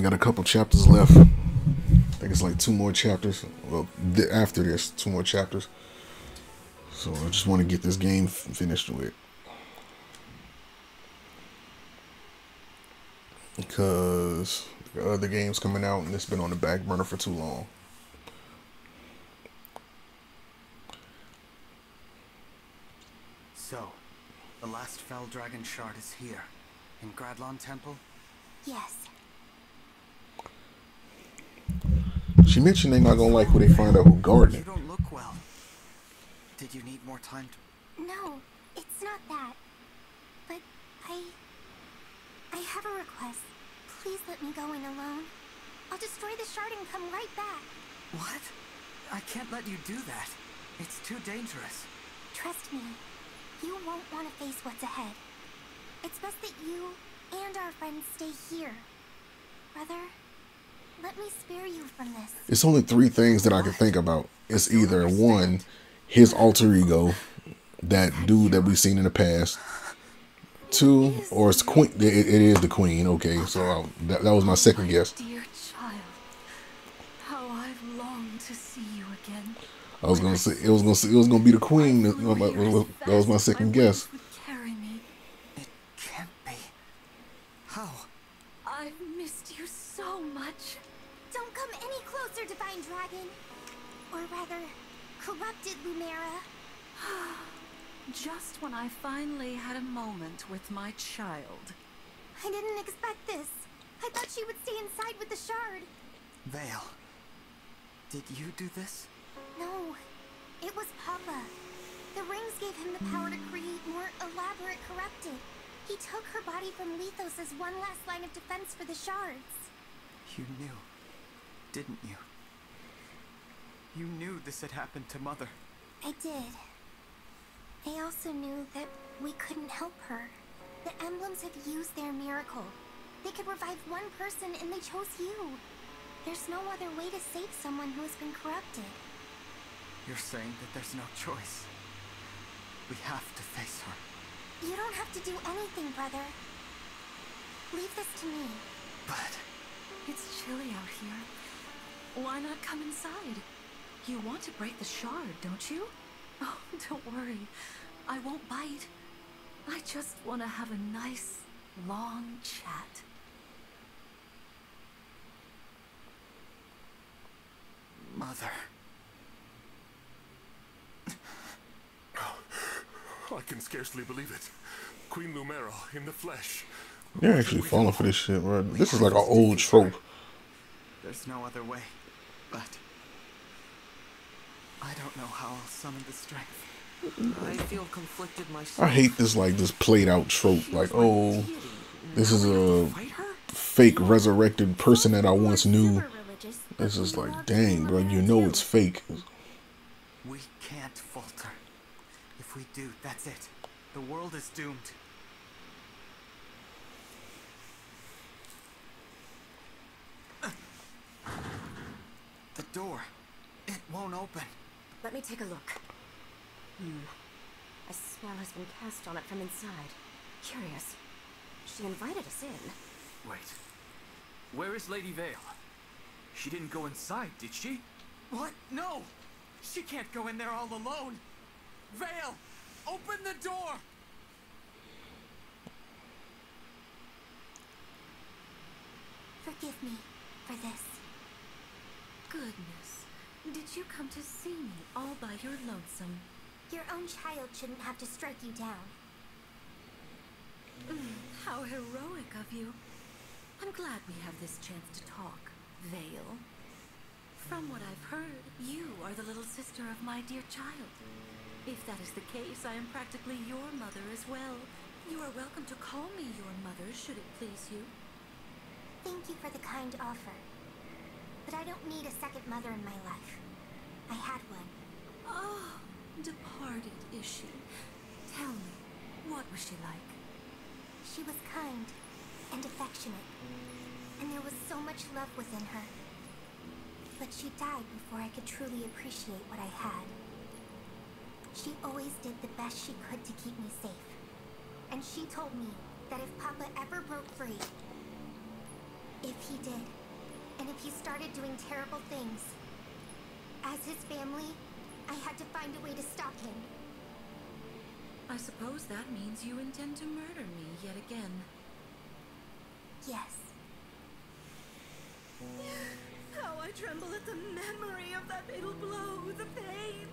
only got a couple chapters left. I think it's like two more chapters. Well, th- after this, two more chapters. So I just want to get this game f- finished with. Because the other game's coming out and it's been on the back burner for too long. So, the last Fell Dragon shard is here, in Gradlon Temple? Yes. She mentioned they're not gonna like when they find out who guarded You it. don't look well. Did you need more time to... No, it's not that. But I. I have a request. Please let me go in alone. I'll destroy the shard and come right back. What? I can't let you do that. It's too dangerous. Trust me, you won't want to face what's ahead. It's best that you and our friends stay here. Brother, It's only three things that I can think about. It's either one, his alter ego, that dude that we've seen in the past. Two, or it's queen. It, it is the queen. Okay, so I, that, that was my second guess. Dear child, how I've longed to see you again. I was gonna say it was gonna say, it was gonna be the queen. That, uh, that was my second guess. Would carry me. It can't be. How? I've missed you so much. Don't come any closer, Divine Dragon. Or corrupted Lumera. Just when I finally had a moment with my child. I didn't expect this. I thought she would stay inside with the shard. Veyle. Did you do this? No, it was Papa. The rings gave him the power to create more elaborate corrupted. He took her body from Lythos as one last line of defense for the shards. You knew, didn't you? You knew this had happened to Mother. I did. I also knew that we couldn't help her. The emblems have used their miracle. They could revive one person and they chose you. There's no other way to save someone who has been corrupted. You're saying that there's no choice. We have to face her. You don't have to do anything, brother. Leave this to me. But It's chilly out here. Why not come inside? You want to break the shard, don't you? Oh, don't worry. I won't bite. I just want to have a nice, long chat. Mother. Oh, I can scarcely believe it. Queen Lumera in the flesh. You're actually falling for this shit, bro. This is like an old trope. There's no other way. But I don't know how I'll summon the strength. I feel conflicted myself. I hate this like this played out trope. Like, oh, this is a fake resurrected person that I once knew. This religious, but It's just we like, dang, bro, you know it's fake. We can't falter. If we do, that's it. The world is doomed. The door. It won't open. Let me take a look. Hmm. A spell has been cast on it from inside. Curious. She invited us in. Wait. Where is Lady Veyle? She didn't go inside, did she? What? No! She can't go in there all alone! Veyle! Open the door! Forgive me for this. Goodness. Did you come to see me all by your lonesome? Your own child shouldn't have to strike you down. Mm, how heroic of you. I'm glad we have this chance to talk, Veyle. From what I've heard, you are the little sister of my dear child. If that is the case, I am practically your mother as well. You are welcome to call me your mother, should it please you. Thank you for the kind offer. But I don't need a second mother in my life. I had one. Oh, departed is she? Tell me, what was she like? She was kind and affectionate, and there was so much love within her. But she died before I could truly appreciate what I had. She always did the best she could to keep me safe. And she told me that if Papa ever broke free, If he did, and if he started doing terrible things, as his family, I had to find a way to stop him. I suppose that means you intend to murder me yet again. Yes. How I tremble at the memory of that fatal blow, the pain.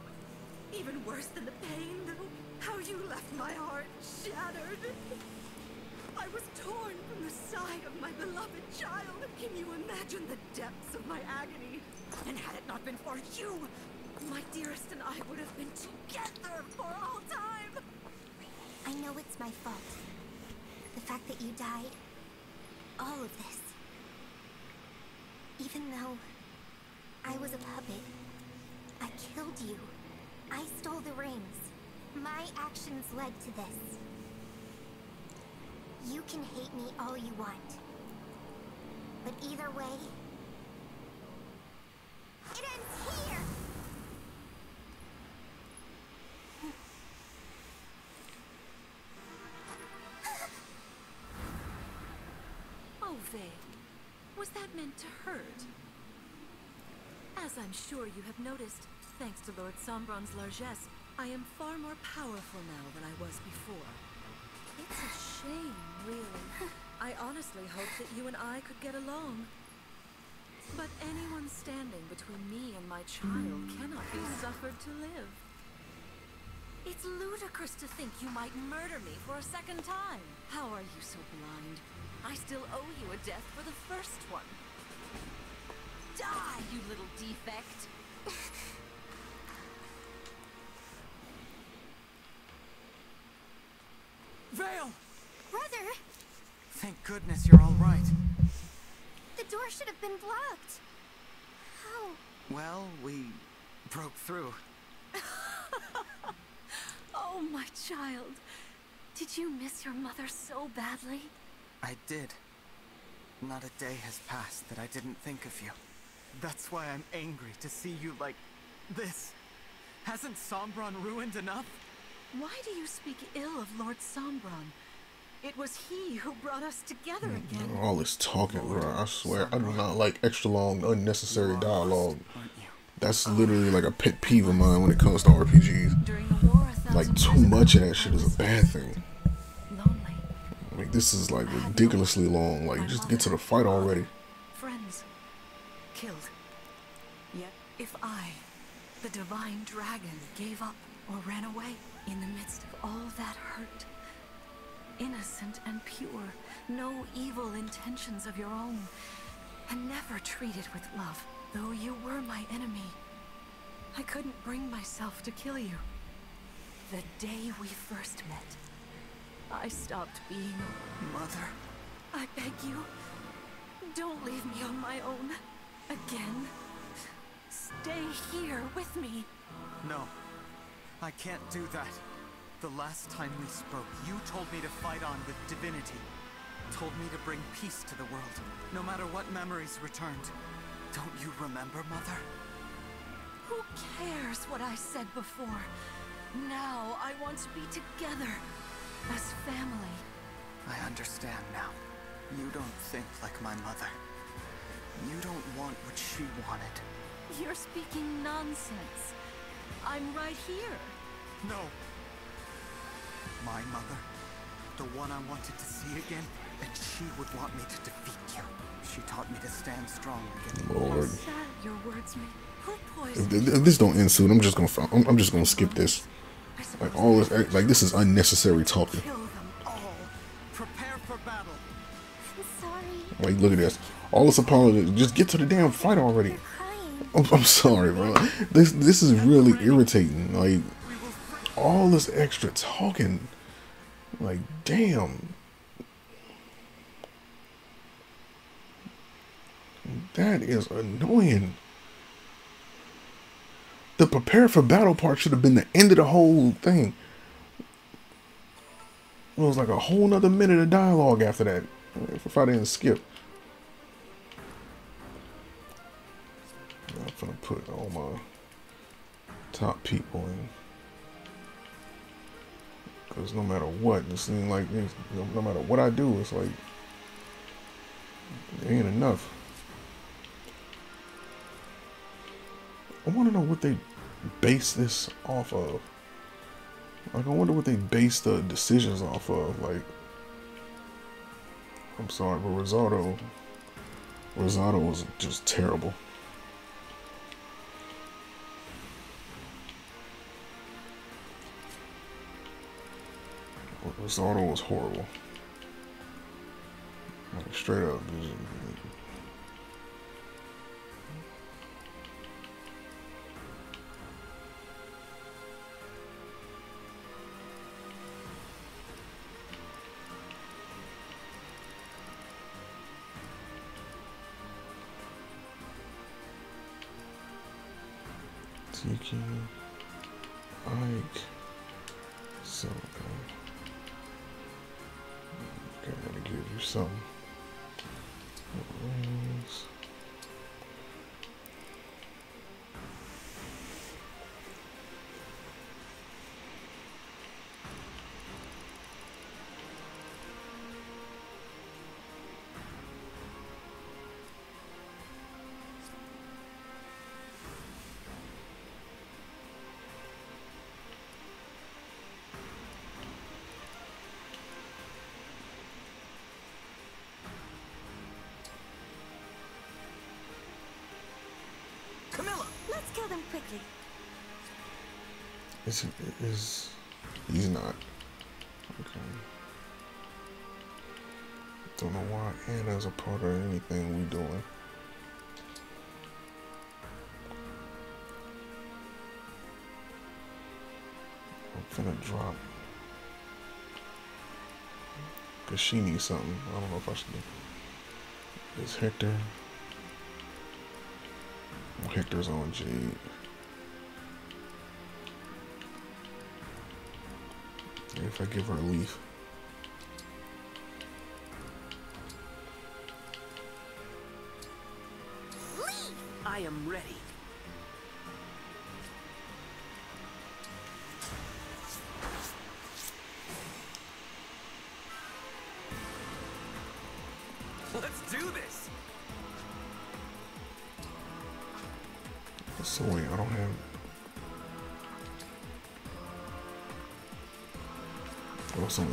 Even worse than the pain, though, how you left my heart shattered. I was torn from the side of my beloved child. Can you imagine the depths of my agony? And had it not been for you, my dearest and I would have been together for all time. I know it's my fault. The fact that you died. All of this. Even though I was a puppet, I killed you. I stole the rings. My actions led to this. You can hate me all you want. But either way, it ends here! Oh, Veyle. Was that meant to hurt? As I'm sure you have noticed, thanks to Lord Sombron's largesse, I am far more powerful now than I was before. It's a shame, really. I honestly hoped that you and I could get along. But anyone standing between me and my child cannot be suffered to live. It's ludicrous to think you might murder me for a second time. How are you so blind? I still owe you a death for the first one. Die, you little defect! Veyle! Brother, Thank goodness you're all right. the door should have been blocked. How? Well, we broke through. Oh, my child. Did you miss your mother so badly? I did. Not a day has passed that I didn't think of you. That's why I'm angry to see you like this. Hasn't Sombron ruined enough? Why do you speak ill of Lord Sombron? It was he who brought us together mm, again. All this talking, bro. I swear, I do not like extra long, unnecessary dialogue. That's literally like a pet peeve of mine when it comes to RPGs. During the war, Like too much of that shit is a bad thing. Lonely. Like this is like ridiculously long. Like just get to the fight already. Friends. Killed. Yet, if I, the divine dragon, gave up or ran away in the midst of all that hurt, innocent and pure, no evil intentions of your own, and never treated with love, though you were my enemy, I couldn't bring myself to kill you. The day we first met, I stopped being Mother. I beg you, don't leave me on my own again. Stay here with me. No. I can't do that. The last time we spoke, you told me to fight on with divinity. Told me to bring peace to the world, no matter what memories returned. Don't you remember, Mother? Who cares what I said before? Now I want to be together as family. I understand now. You don't think like my mother. You don't want what she wanted. You're speaking nonsense. I'm right here. No. My mother. The one I wanted to see again. And she would want me to defeat you. She taught me to stand strong again. How Lord. sad your words make. Who If, poisoned if this don't end soon, I'm just gonna. f- I'm, I'm just gonna skip this. Like all this, like this is unnecessary talking. Kill them all. Prepare for battle. I'm sorry. Like look at this. All this apology. Just get to the damn fight already. I'm, I'm sorry, bro. This this is really irritating. Like all this extra talking. Like damn. That is annoying. The prepare for battle part should have been the end of the whole thing. It was like a whole nother minute of dialogue after that. If I didn't skip. I'm gonna put all my top people in. Cause no matter what, it seems like no matter what I do, it's like It ain't enough. I want to know what they base this off of. Like, I wonder what they base the decisions off of. Like, I'm sorry, but Rosado, Rosado was just terrible. Rosado was horrible. Like, straight up. Is is he's not. Okay. Don't know why Anna's a part of anything we doing. I'm finna drop. Cause she needs something. I don't know if I should do. Is Hector? Hector's on Jade. If I give her a leaf. I am ready.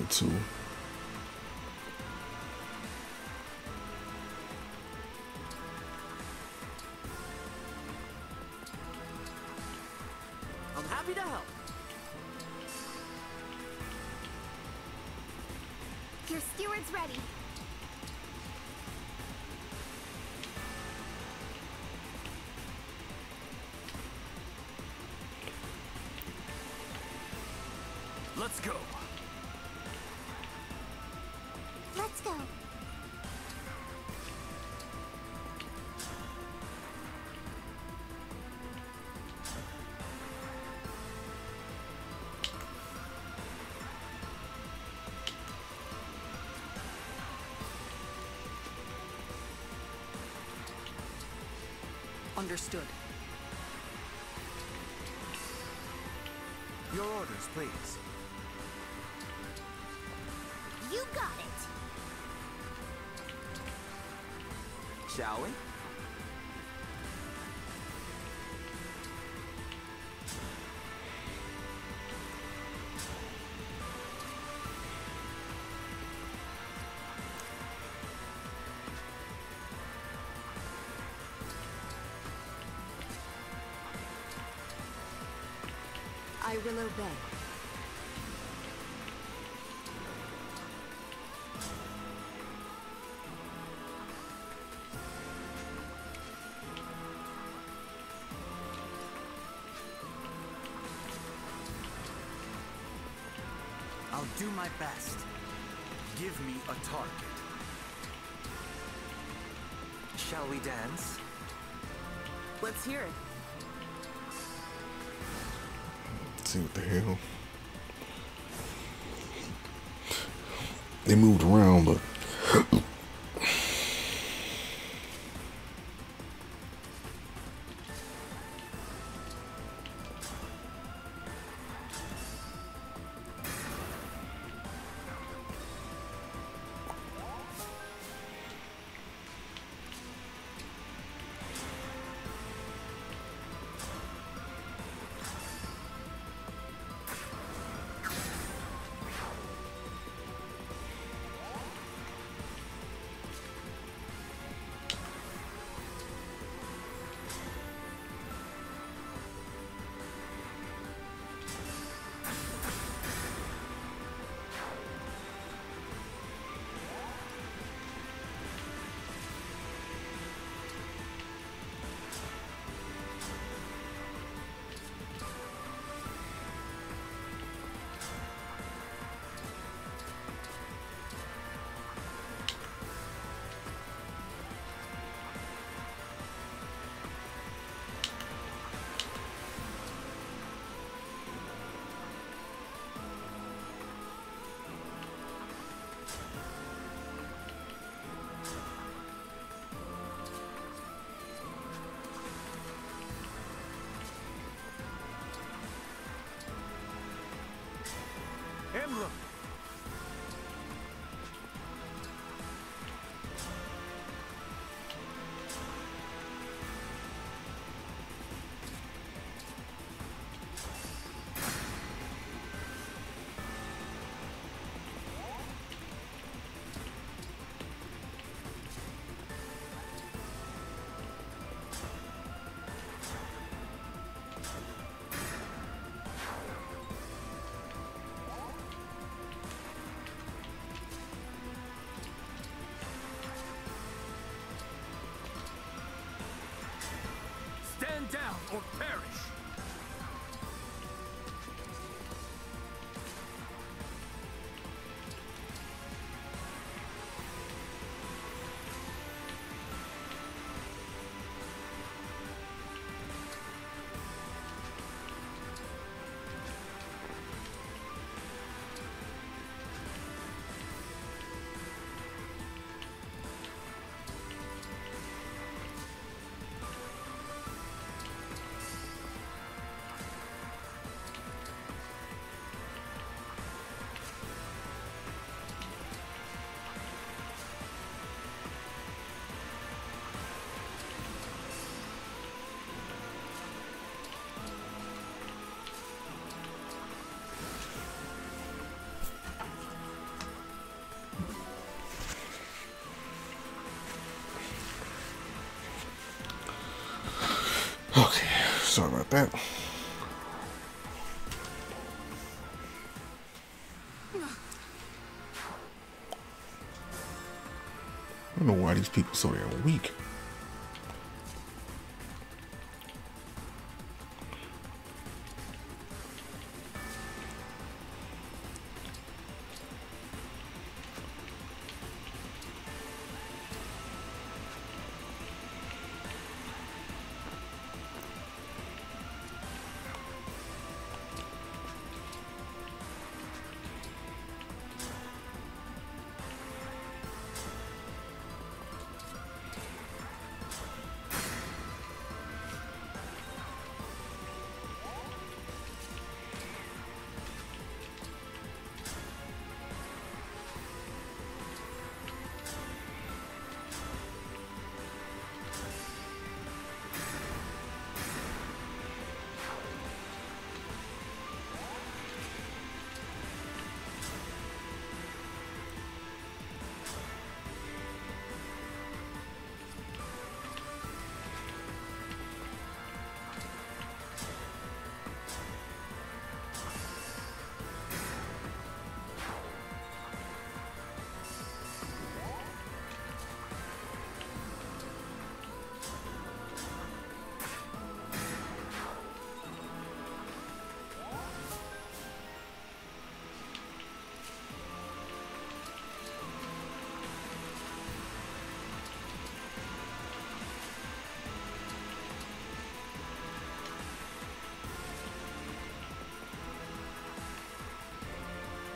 It's only two. I'm happy to help. Your steward's ready. Let's go. Understood. Your orders, please. Shall we? I will obey. Do my best. Give me a target. Shall we dance? Let's hear it. Let's see what the hell. They moved around, but emblem Sorry about that. I don't know why these people so damn weak.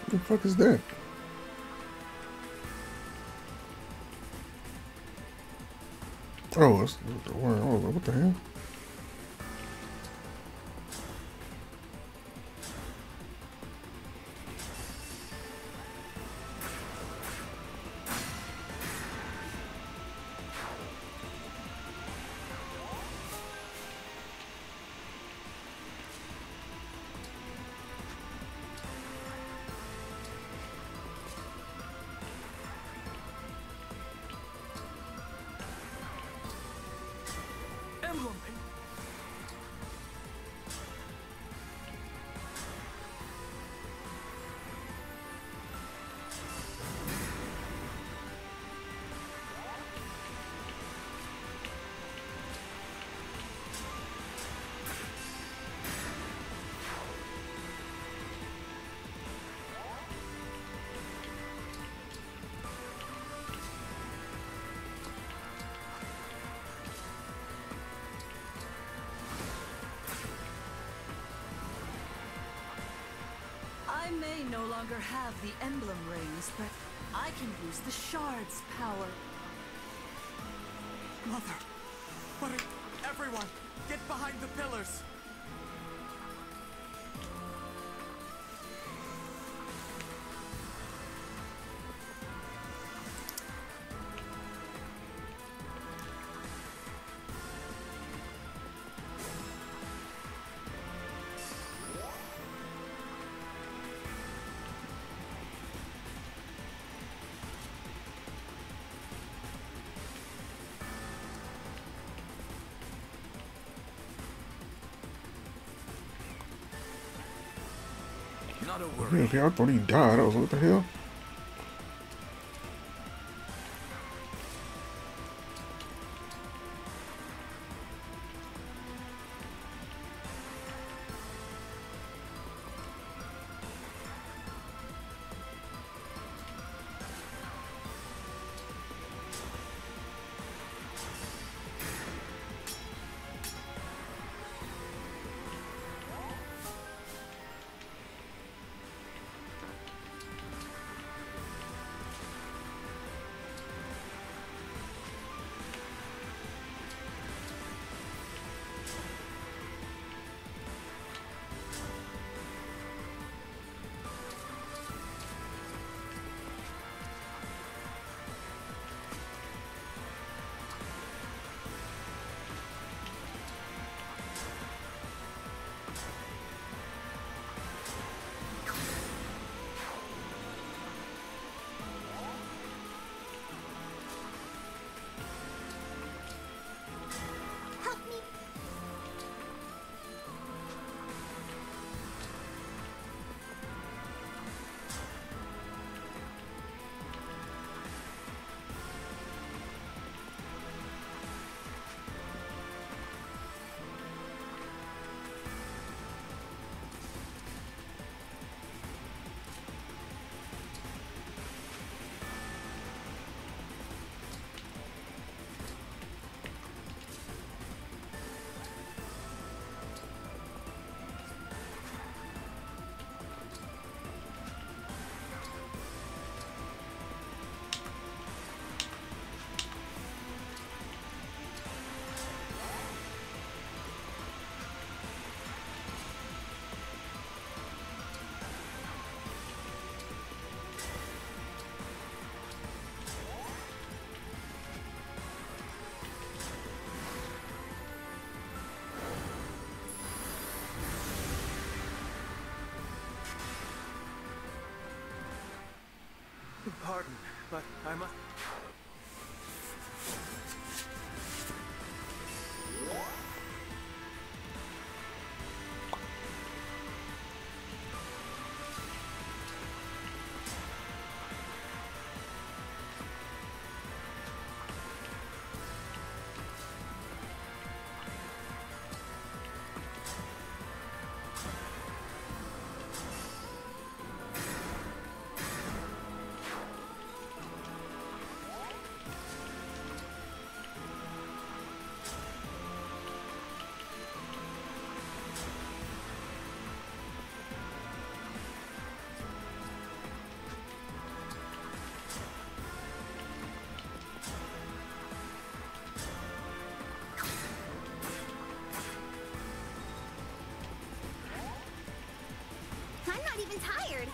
What the fuck is that? Oh, what the hell? May no longer have the emblem rings, but I can use the shard's power. Mother! What. Everyone! Get behind the pillars! I thought he died. I was like, what the hell? Pardon, but I must. Even tired.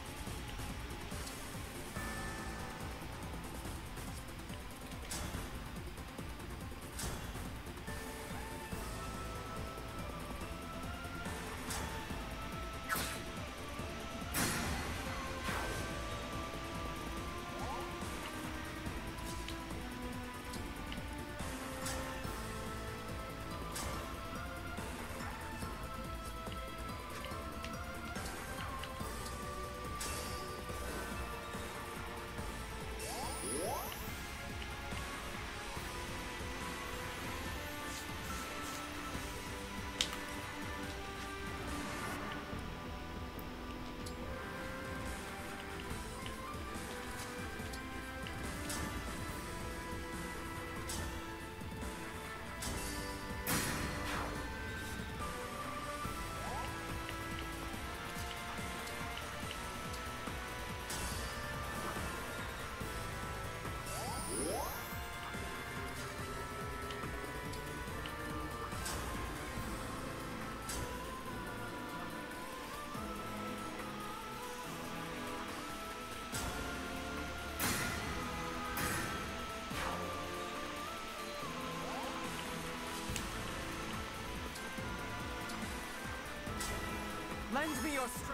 Lend me your strength.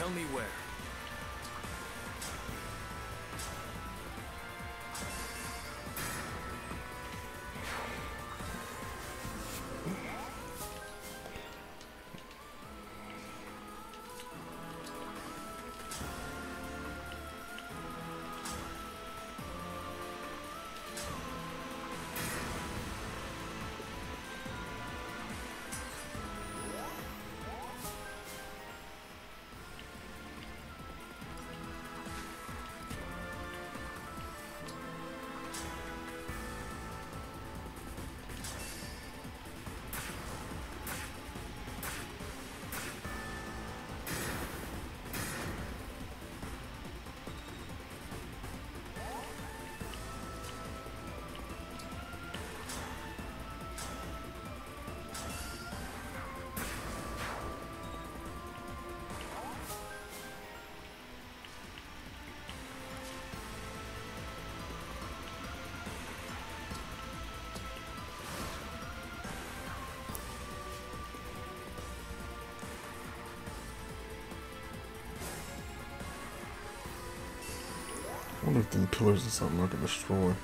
Tell me where. Wonder if them pillars or something I can destroy.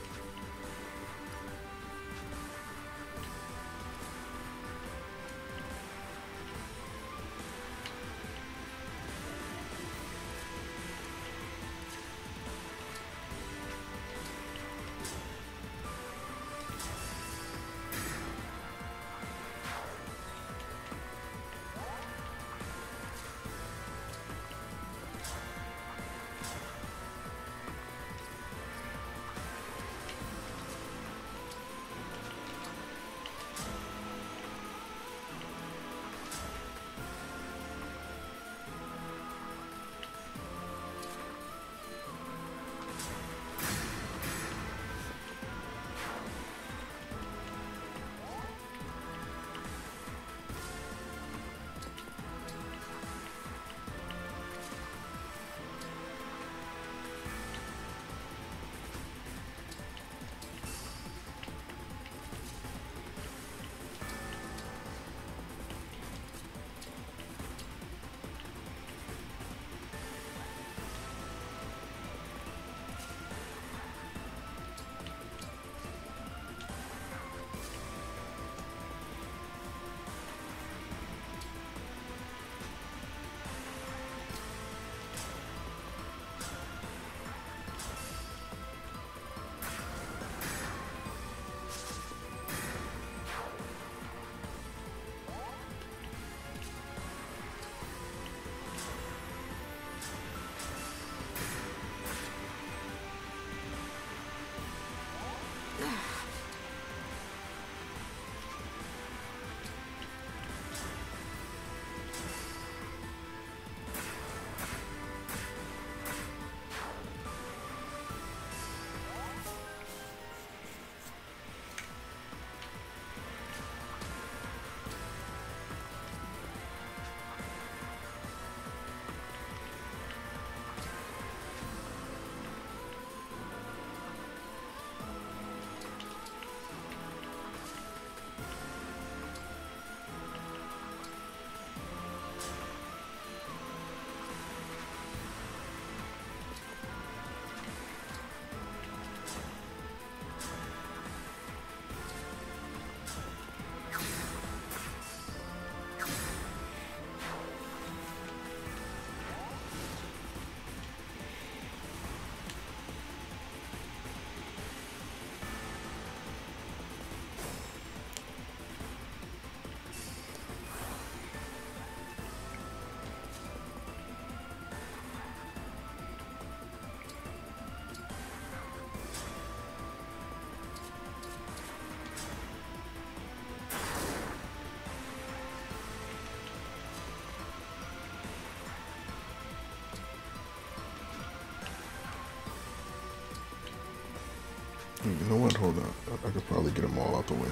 You know what? Hold on. I, could probably get them all out the way.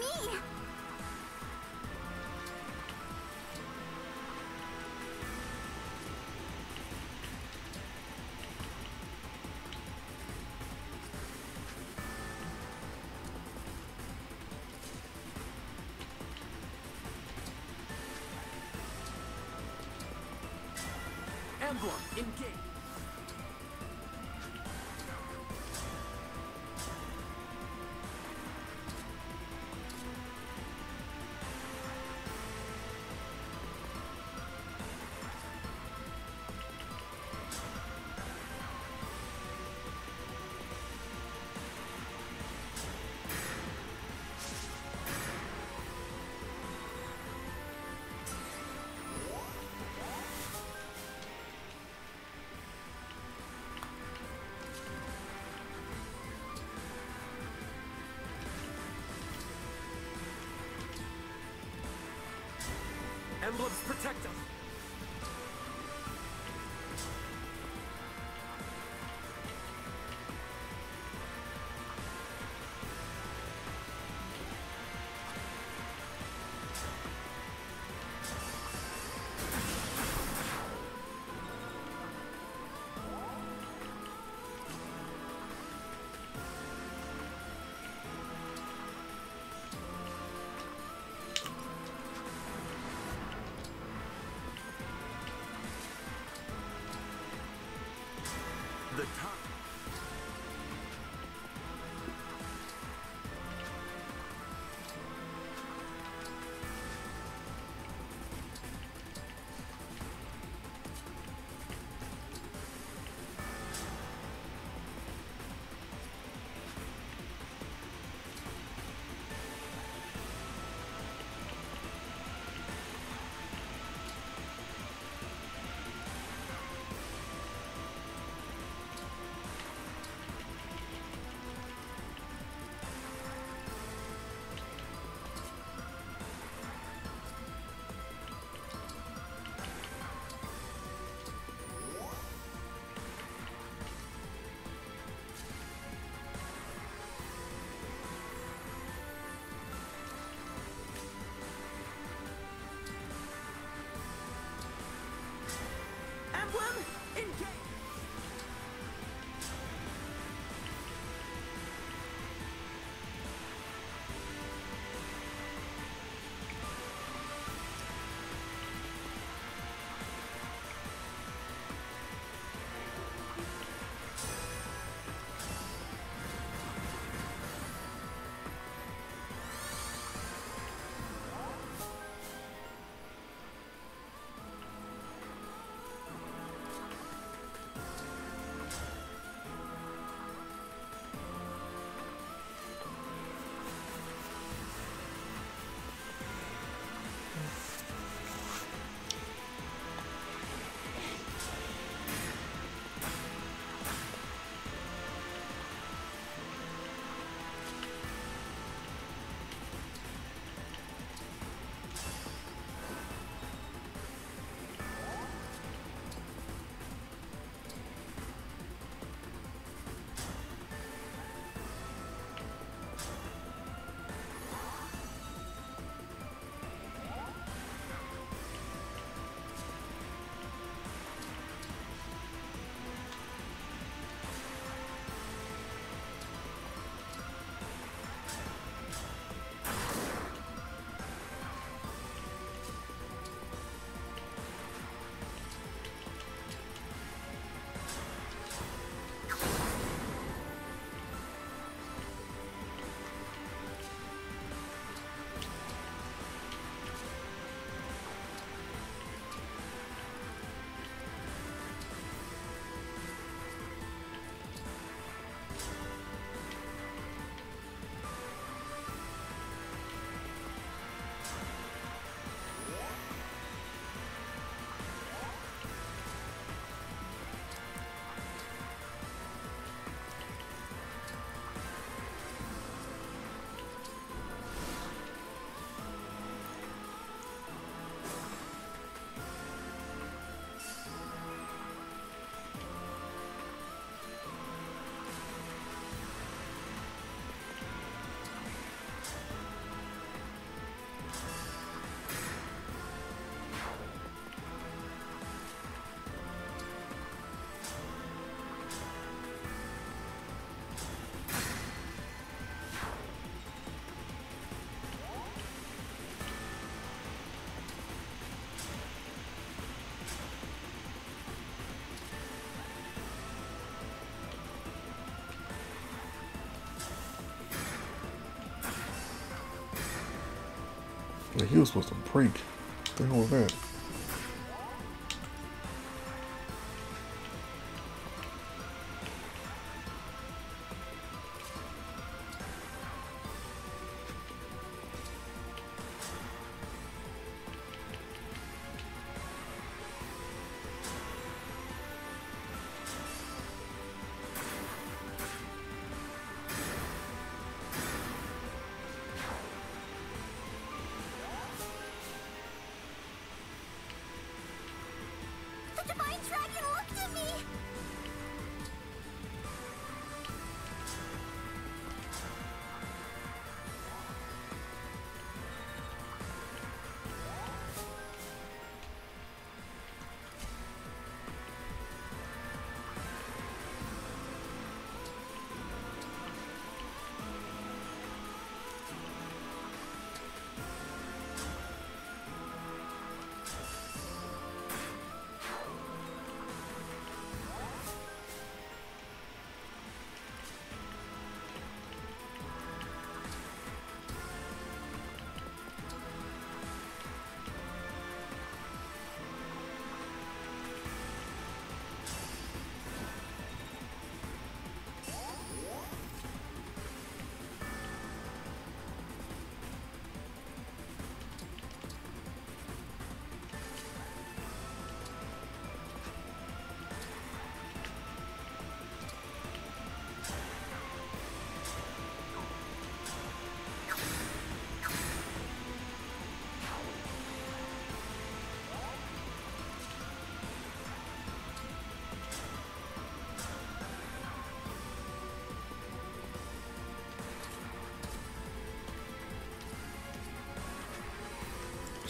Me! Emblem, engage. Emblems protect us. Like he was supposed to break. What the hell was that?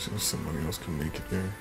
So somebody else can make it there.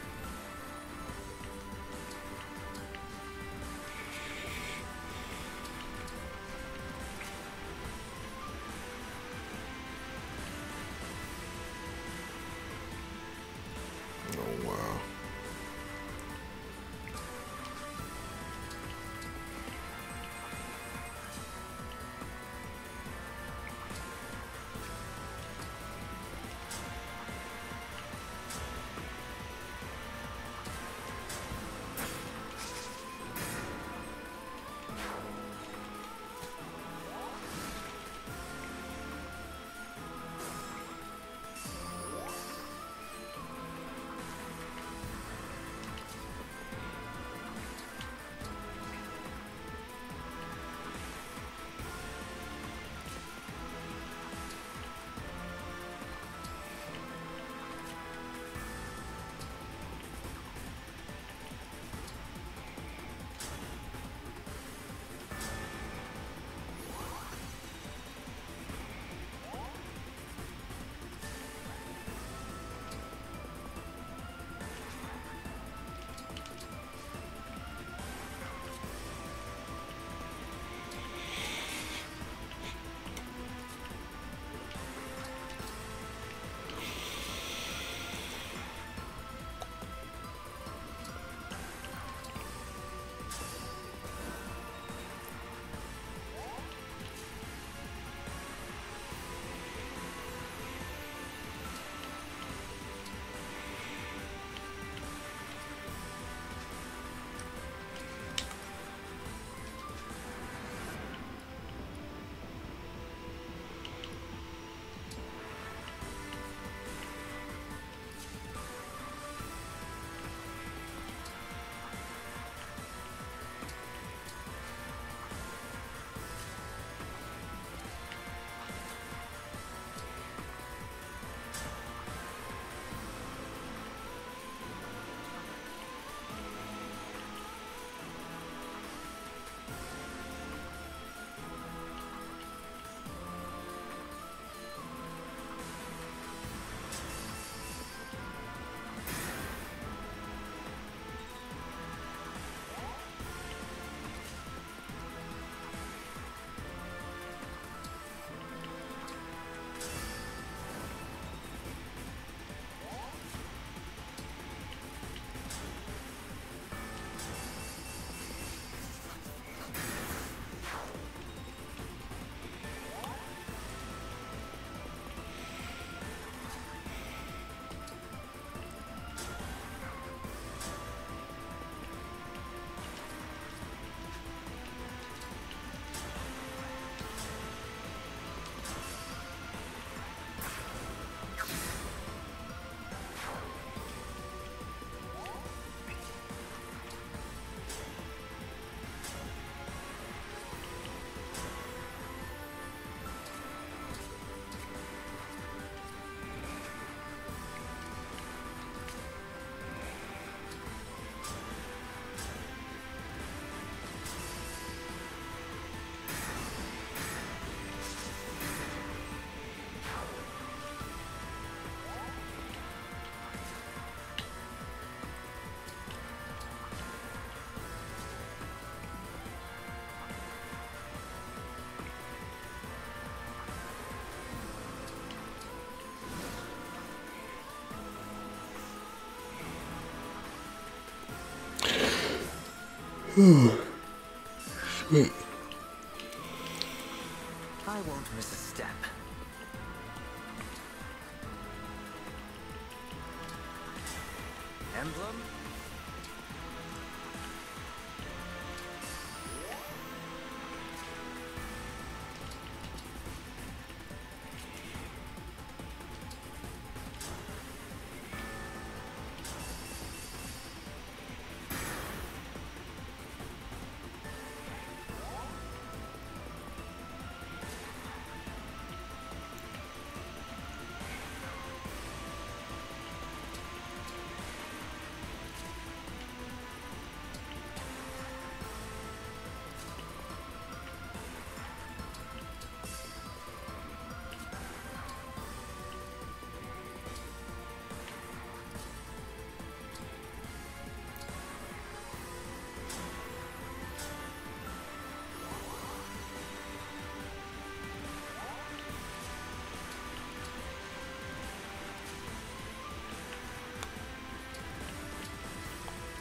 Shit.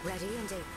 Ready and able.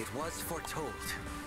It was foretold.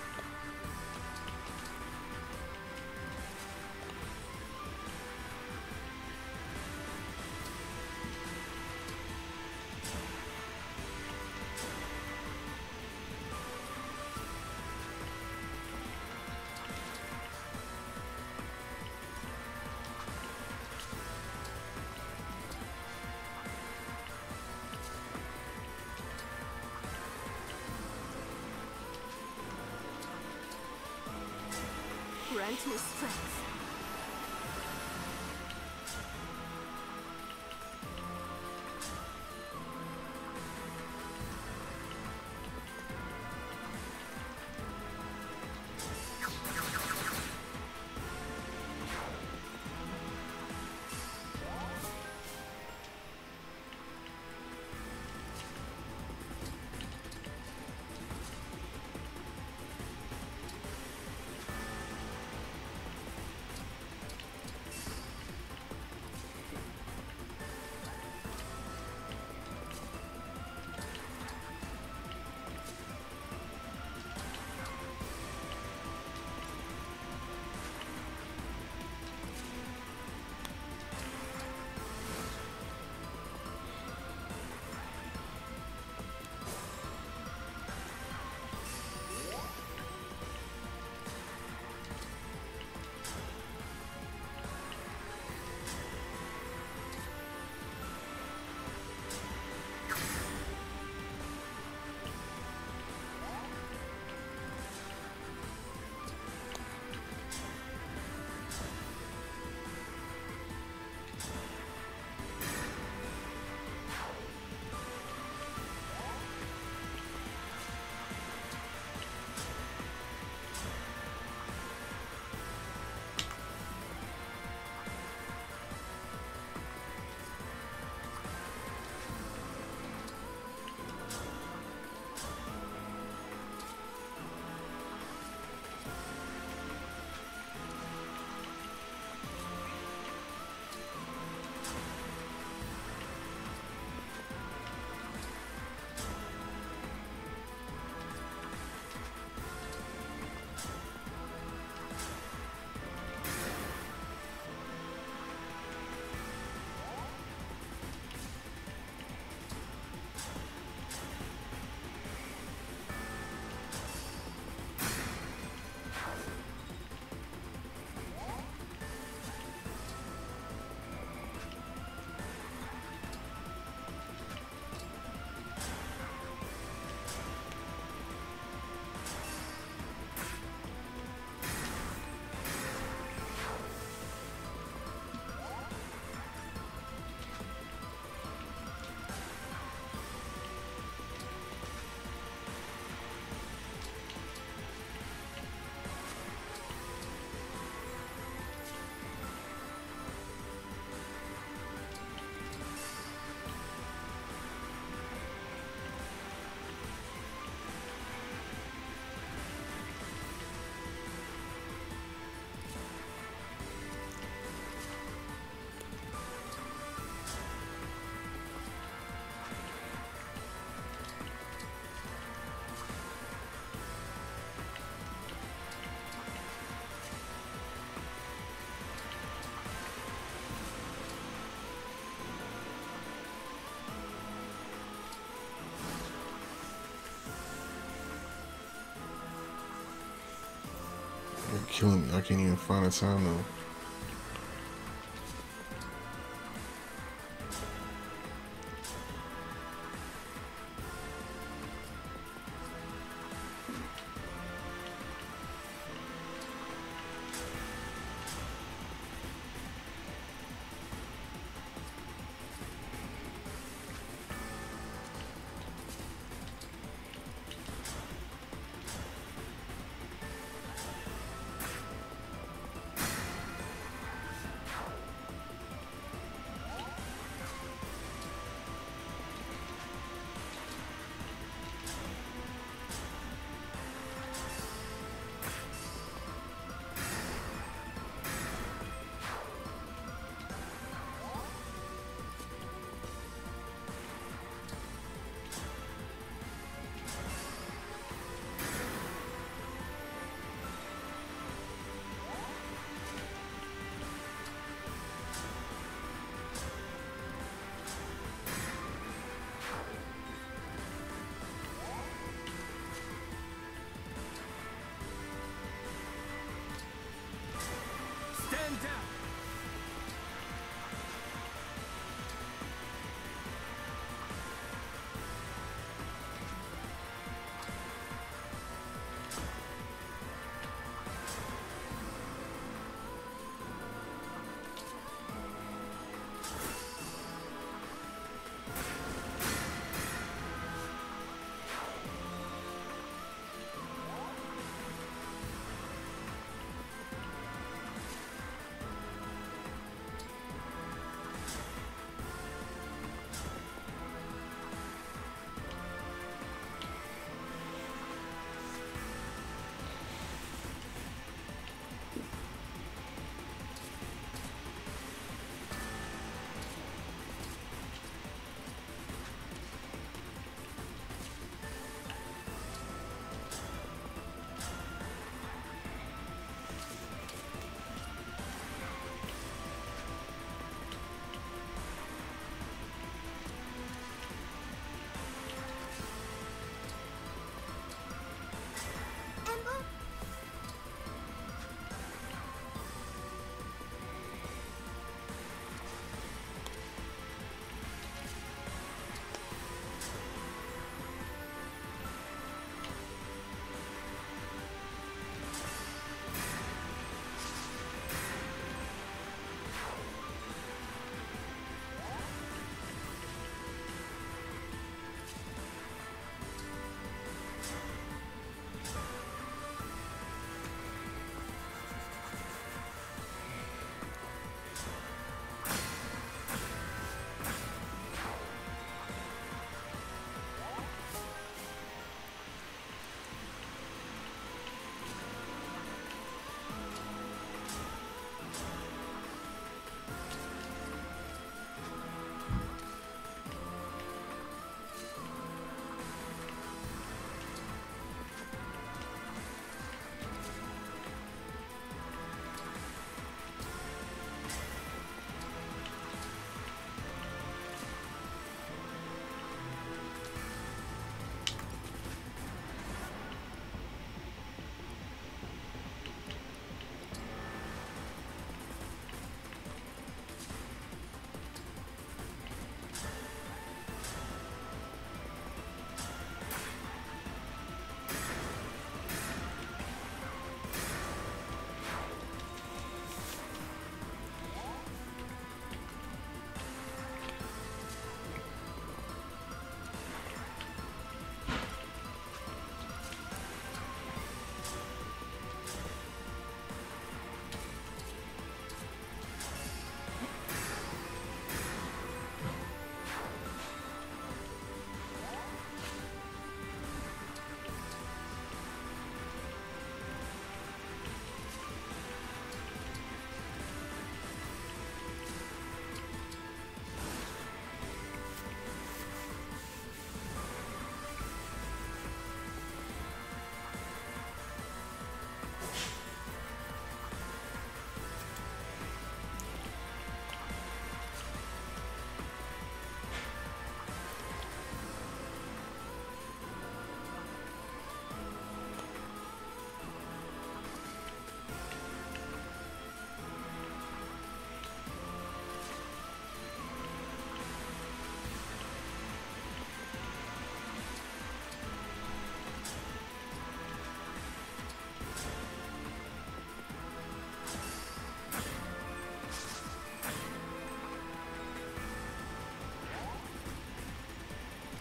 Killing me. I can't even find a time though.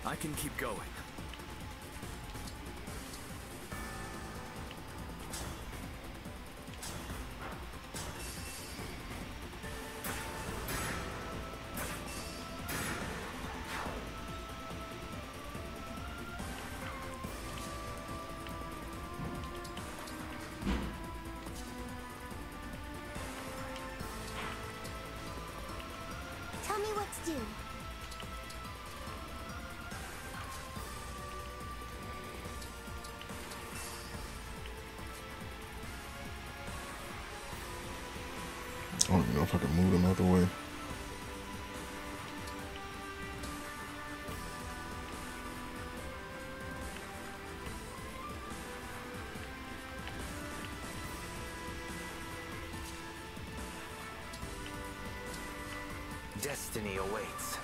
I can keep going. Know if I can move them out the way. Destiny awaits.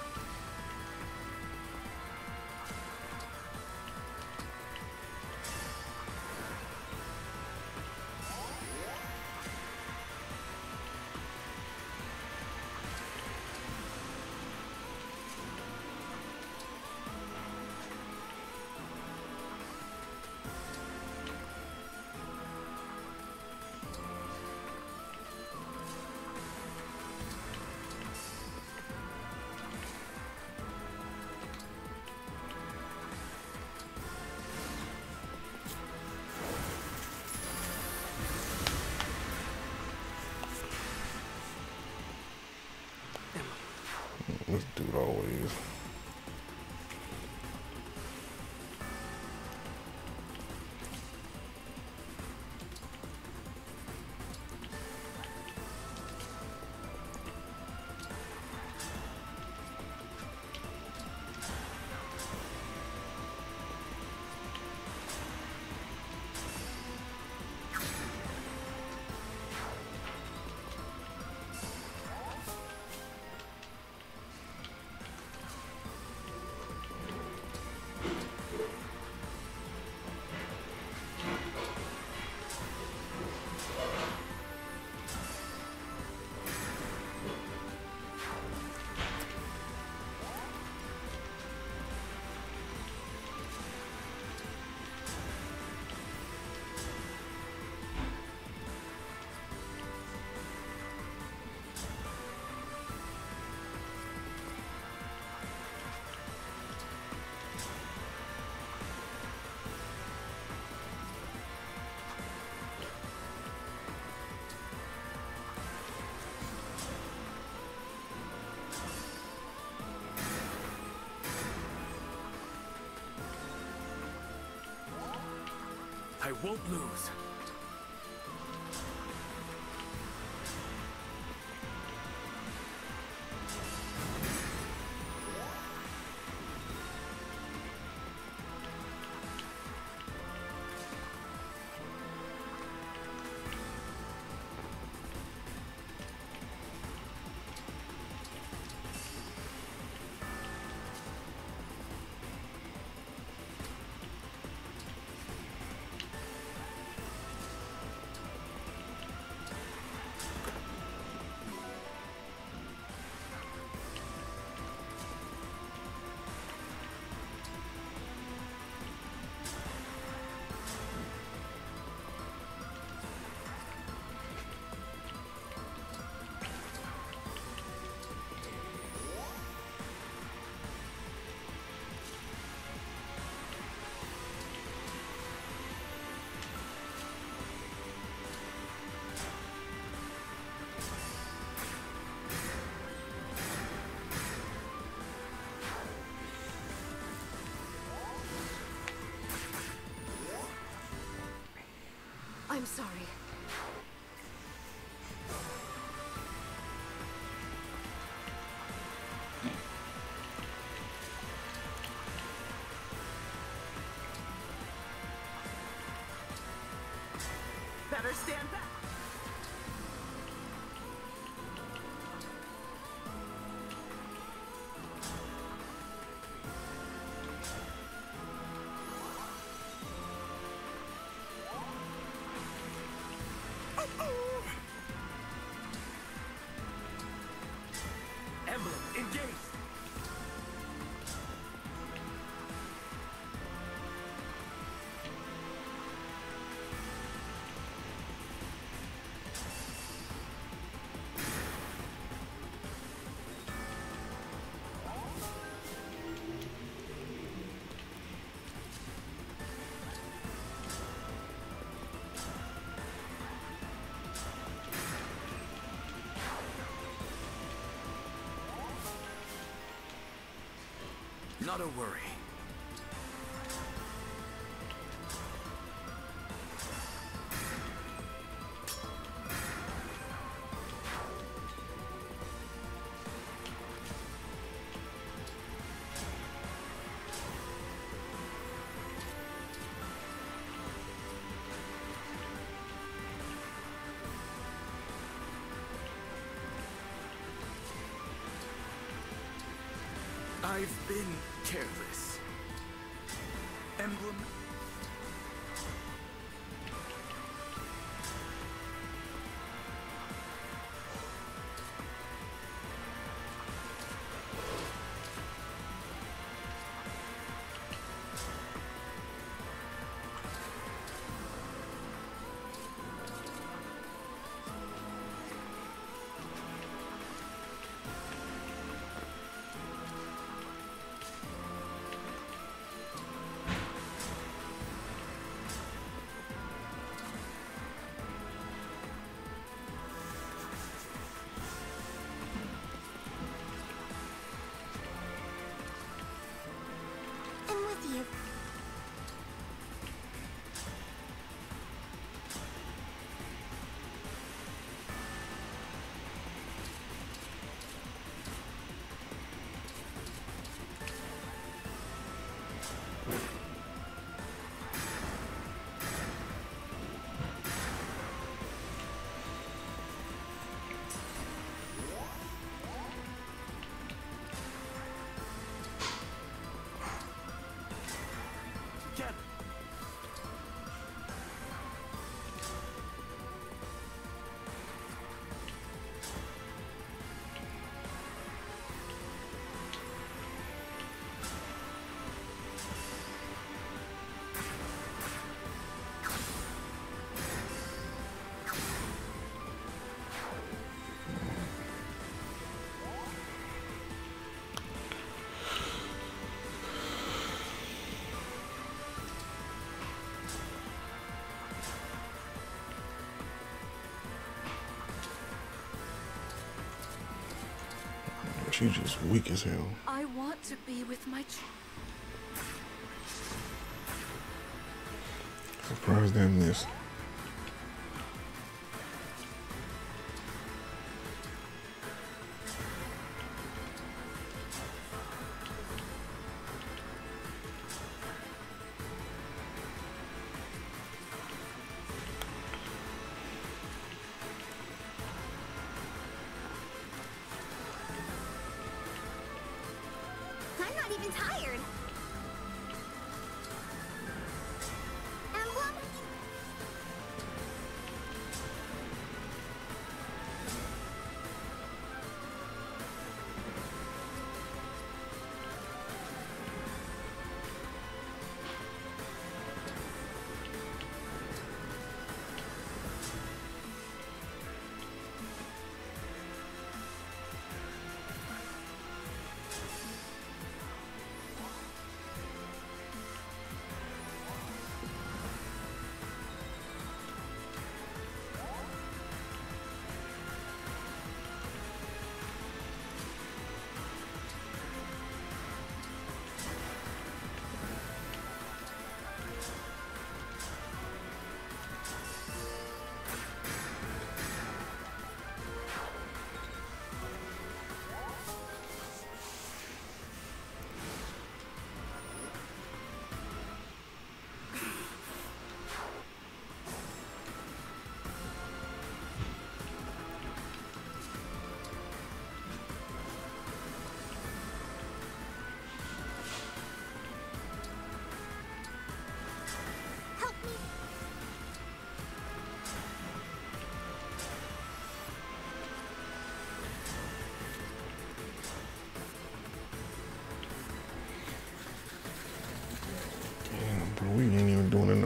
This dude always. I won't lose. I'm sorry. Better stand Not a worry. I've been careless. Emblem. She's just weak as hell. I want to be with my ch- Surprised them this.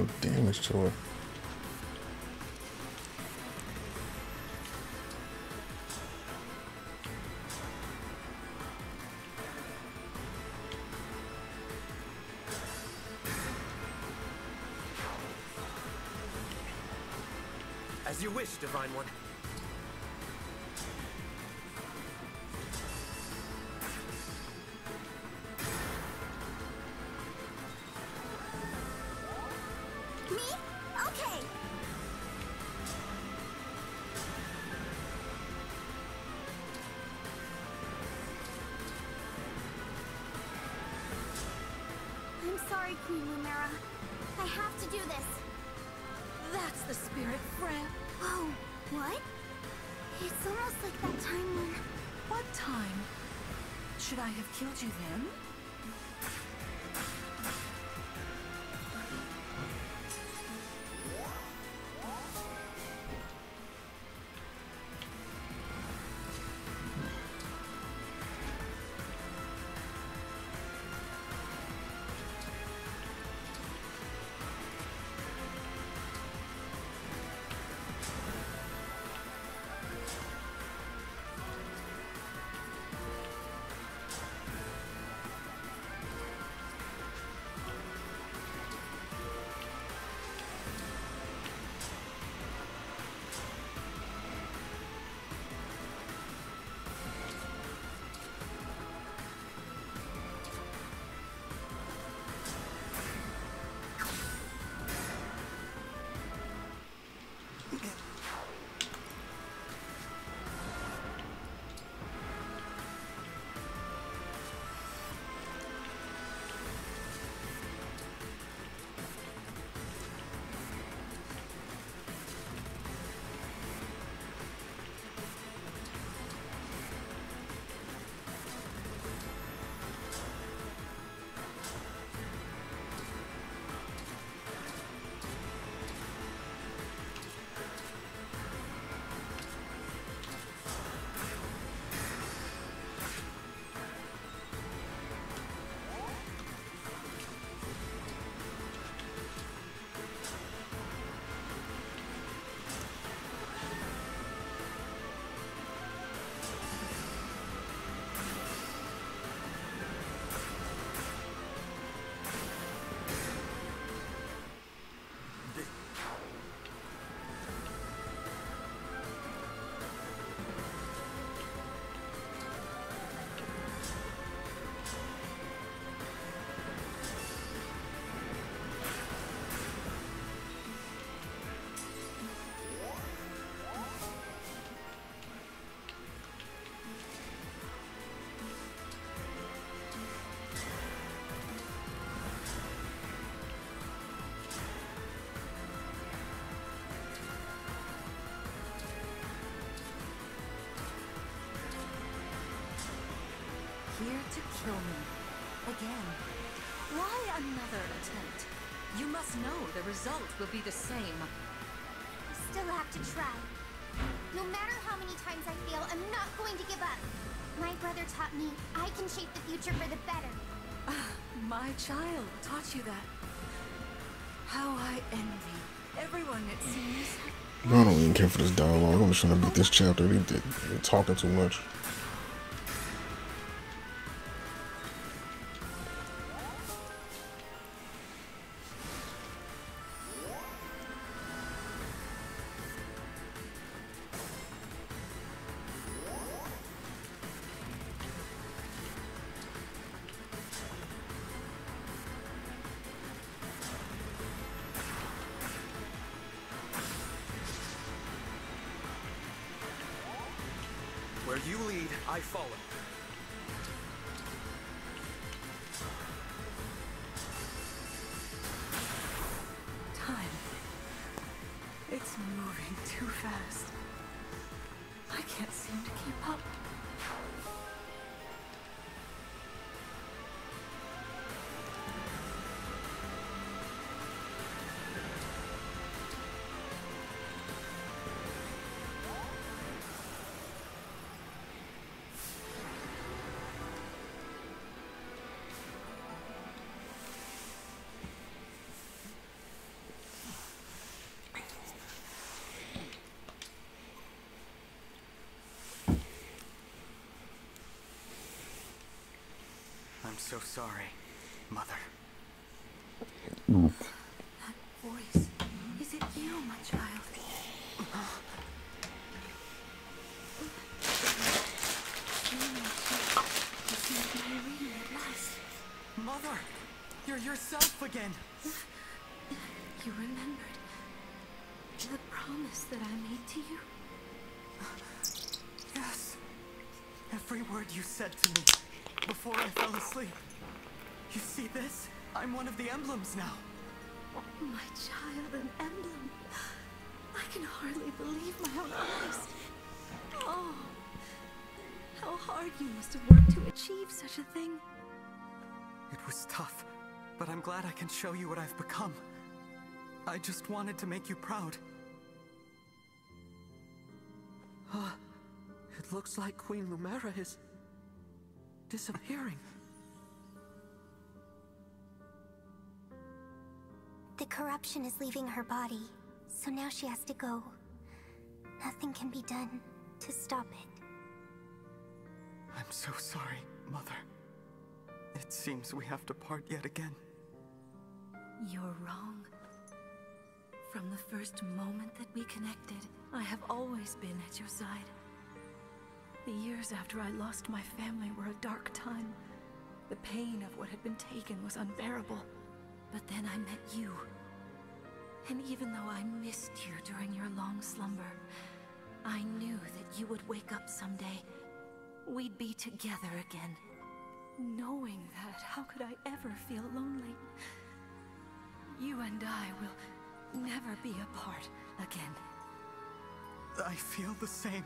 Enough damage to her. as you wish, Divine One. I have Here to kill me. Again. Why another attempt? You must know the result will be the same. I still have to try. No matter how many times I fail, I'm not going to give up. My brother taught me I can shape the future for the better. My child taught you that. How I envy everyone, it seems. I don't even care for this dialogue. I'm just trying to beat this chapter. They, they, they're talking too much. So sorry, Mother. That voice. Is it you, my child? You seem to be reading at last. Mother! You're yourself again! You remembered the promise that I made to you? Yes. Every word you said to me before I fell asleep. You see this? I'm one of the emblems now. My child an emblem. I can hardly believe my own eyes. Oh, how hard you must have worked to achieve such a thing. It was tough, but I'm glad I can show you what I've become. I just wanted to make you proud. Ah, it looks like Queen Lumera is disappearing. The corruption is leaving her body, so now she has to go. Nothing can be done to stop it. I'm so sorry, Mother. It seems we have to part yet again. You're wrong. From the first moment that we connected, I have always been at your side. The years after I lost my family were a dark time. The pain of what had been taken was unbearable. But then I met you. And even though I missed you during your long slumber, I knew that you would wake up someday. We'd be together again. Knowing that, how could I ever feel lonely? You and I will never be apart again. I feel the same.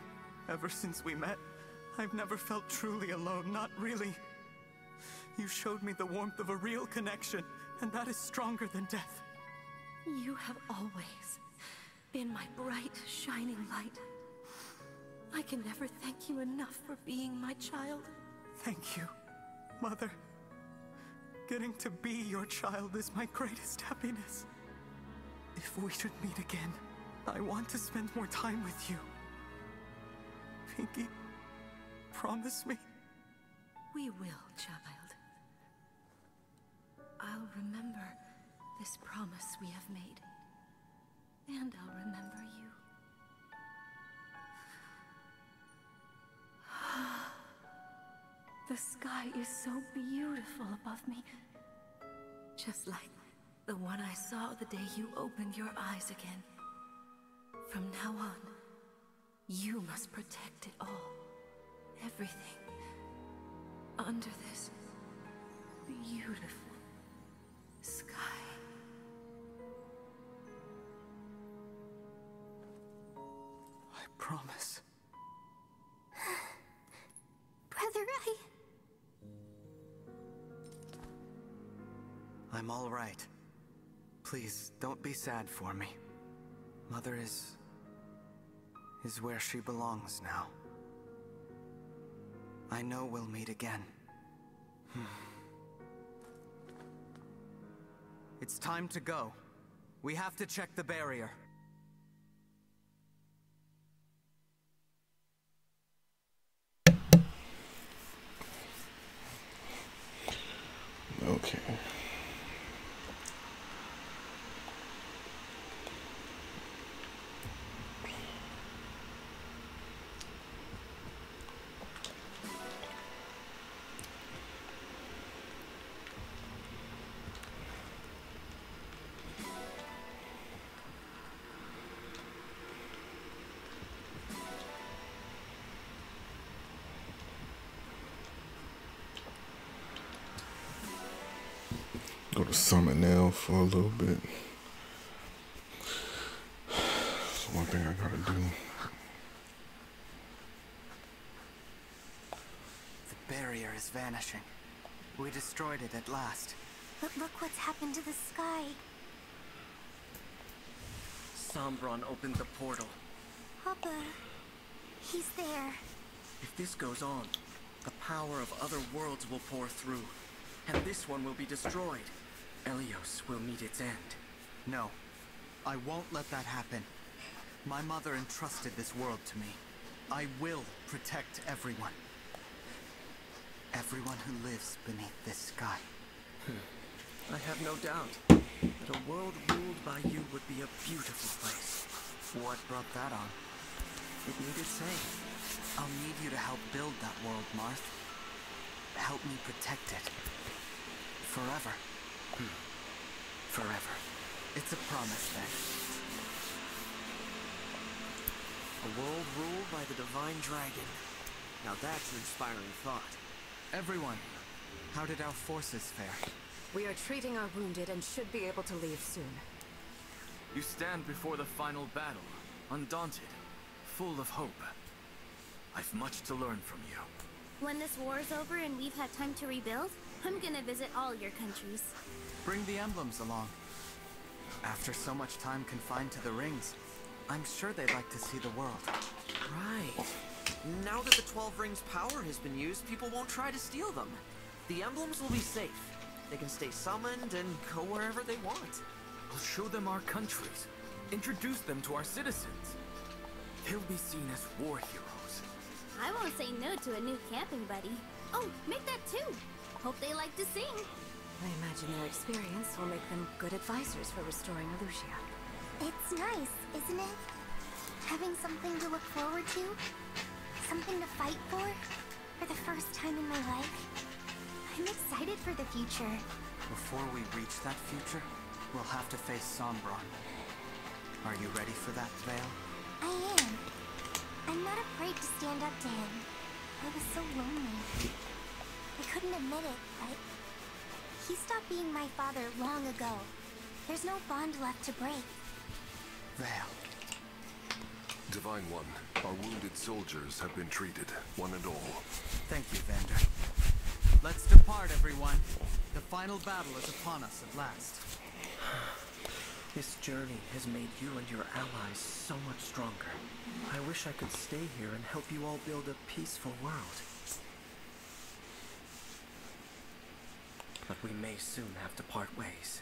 Ever since we met, I've never felt truly alone, not really. You showed me the warmth of a real connection, and that is stronger than death. You have always been my bright, shining light. I can never thank you enough for being my child. Thank you, Mother. Getting to be your child is my greatest happiness. If we should meet again, I want to spend more time with you. Pinky, promise me. We will, child. I'll remember this promise we have made. And I'll remember you. the sky is so beautiful above me. Just like the one I saw the day you opened your eyes again. From now on, you must protect it all. Everything. Under this beautiful sky. I promise. Brother, I... I'm all right. Please, don't be sad for me. Mother is... is where she belongs now. I know we'll meet again. Hmm. it's time to go. We have to check the barrier. Okay. Go to Summit now for a little bit. That's one thing I gotta do. The barrier is vanishing. We destroyed it at last. But look what's happened to the sky. Sombron opened the portal. Papa, he's there. If this goes on, the power of other worlds will pour through, and this one will be destroyed. Elyos will meet its end. No, I won't let that happen. My mother entrusted this world to me. I will protect everyone. Everyone who lives beneath this sky. Hmm. I have no doubt that a world ruled by you would be a beautiful place. What brought that on? It needed saying. I'll need you to help build that world, Marth. Help me protect it. Forever. Forever. It's a promise, then. A world ruled by the Divine Dragon. Now that's an inspiring thought. Everyone, how did our forces fare? We are treating our wounded and should be able to leave soon. You stand before the final battle, undaunted, full of hope. I've much to learn from you. When this war's over and we've had time to rebuild, I'm gonna visit all your countries. Bring the emblems along. After so much time confined to the rings, I'm sure they'd like to see the world. Right. Now that the Twelve Rings power has been used, people won't try to steal them. The emblems will be safe. They can stay summoned and go wherever they want. We'll show them our countries, introduce them to our citizens. They'll be seen as war heroes. I won't say no to a new camping buddy. Oh, make that too. Hope they like to sing. I imagine their experience will make them good advisors for restoring Elusia. It's nice, isn't it? Having something to look forward to? Something to fight for? For the first time in my life? I'm excited for the future. Before we reach that future, we'll have to face Sombron. Are you ready for that, Veyle? I am. I'm not afraid to stand up to him. I was so lonely. I couldn't admit it, but he stopped being my father long ago. There's no bond left to break. Veyle. Divine One, our wounded soldiers have been treated, one and all. Thank you, Vander. Let's depart, everyone. The final battle is upon us at last. This journey has made you and your allies so much stronger. I wish I could stay here and help you all build a peaceful world. But we may soon have to part ways.